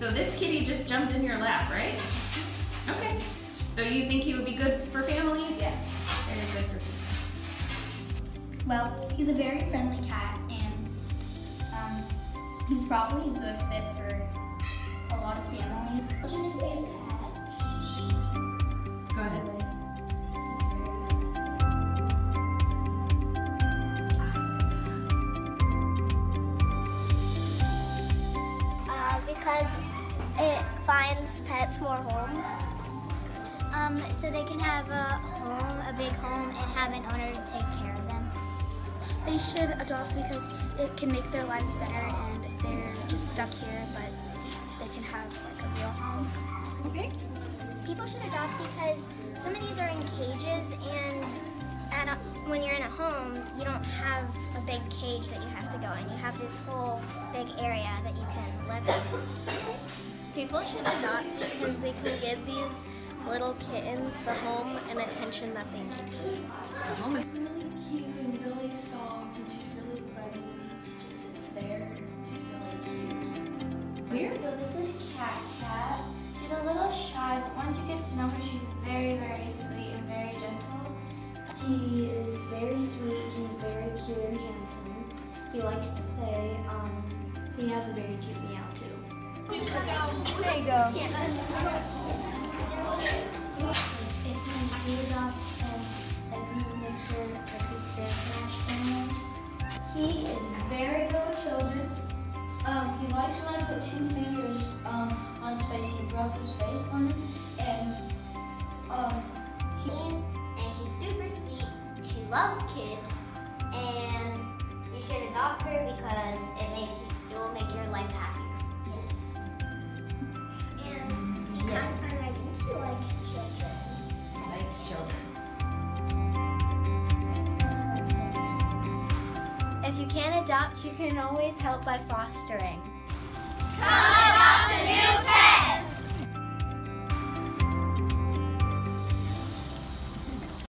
So this kitty just jumped in your lap, right? Okay. So do you think he would be good for families? Yes. Very good for families. Well, he's a very friendly cat, and um, he's probably a good fit for a lot of families. Finds pets more homes. Um, so they can have a home, a big home, and have an owner to take care of them. They should adopt because it can make their lives better, and they're just stuck here, but they can have like a real home. Okay. People should adopt because some of these are in cages, and at a, when you're in a home, you don't have a big cage that you have to go in. You have this whole big area that you can live in. People should adopt because they can give these little kittens the home and attention that they need. The home is really cute and really soft, and she's really friendly. She just sits there, and she's really cute. weird. So this is Cat Cat. She's a little shy, but once you get to know her, she's very, very sweet and very gentle. He is very sweet. He's very cute and handsome. He likes to play. Um, he has a very cute meow too. He is very good with children. Um, he likes when I put two fingers um, on his face. He rubs his face on it, and um, he, and she's super sweet. She loves kids, and you should adopt her because it makes it will make your adopt, you can always help by fostering. Come adopt a new pet!